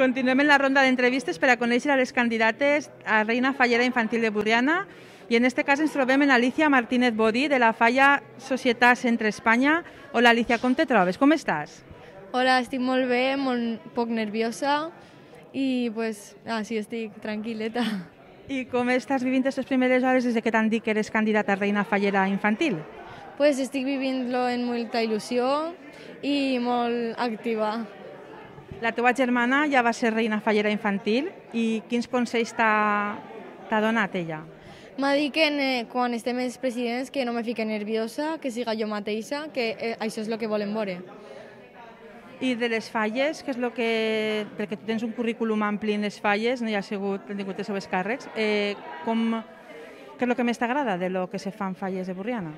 Continuem en la ronda d'entrevistes per a conèixer a les candidates a Reina Fallera Infantil de Burriana i en este cas ens trobem en Alicia Martínez Bodí de la Falla Societat Centre Espanya. Hola Alicia, com te trobes? Com estàs? Hola, estic molt bé, molt poc nerviosa i pues, ah, sí, estic tranquil·leta. I com estàs vivint aquestes primeres hores des de que t'han dit que eres candidata a Reina Fallera Infantil? Pues estic vivint-lo en molta il·lusió i molt activa. La teva germana ja va ser reina fallera infantil i quins consells t'ha donat ella? M'ha dit que eh, quan estem els presidents que no me fique nerviosa, que siga jo mateixa, que eh, això és el que volem veure. I de les falles, que és el que... perquè tu tens un currículum ampli en les falles, no hi ha sigut, han tingut els seus càrrecs, eh, com, què és el que més t'agrada de lo que se fan falles de Burriana?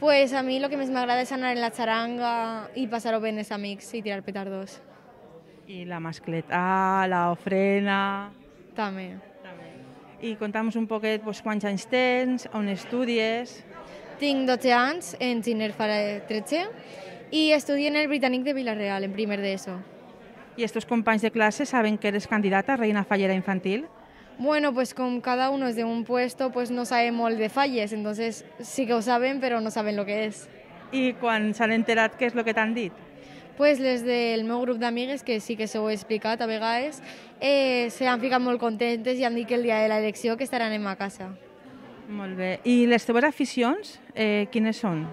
Pues a mi el que més m'agrada és anar en la xaranga i passar-ho bé amb els amics i tirar petardos. I la mascleta, la ofrena... També. També. I conta'ns un poquet pues, quants anys tens, on estudies... Tinc 12 anys, en Giner faré 13, i estudio en el Britànic de Villarreal, en primer d'ESO. I estos companys de classe saben que eres candidata a reina fallera infantil? Bueno, pues como cada uno es de un puesto, pues no sabe molt de falles, entonces sí que ho saben, però no saben lo que és. I quan s'han enterat què és el que t'han dit? Pues les del meu grup d'amigues, que sí que s'ho he explicat a vegades, eh, s'han ficat molt contentes i han dit que el dia de l'elecció que estaran en ma casa. Molt bé. I les teves aficions, eh, quines són?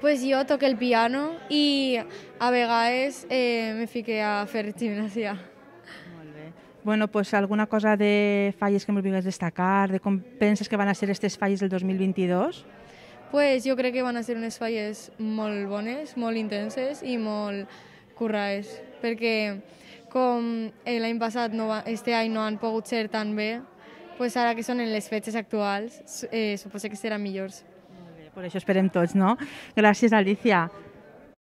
Pues jo toco el piano i a vegades eh, me fique a fer gimnasia. Molt bé. Bueno, pues alguna cosa de falles que em vulguis destacar, de com penses que van a ser aquestes falles del 2022? Pues jo crec que van a ser unes falles molt bones, molt intenses i molt curraes, perquè com l'any passat, no va, este any no han pogut ser tan bé, pues ara que són en les fetges actuals, eh, suposo que seran millors. Per això esperem tots, no? Gràcies, Alicia.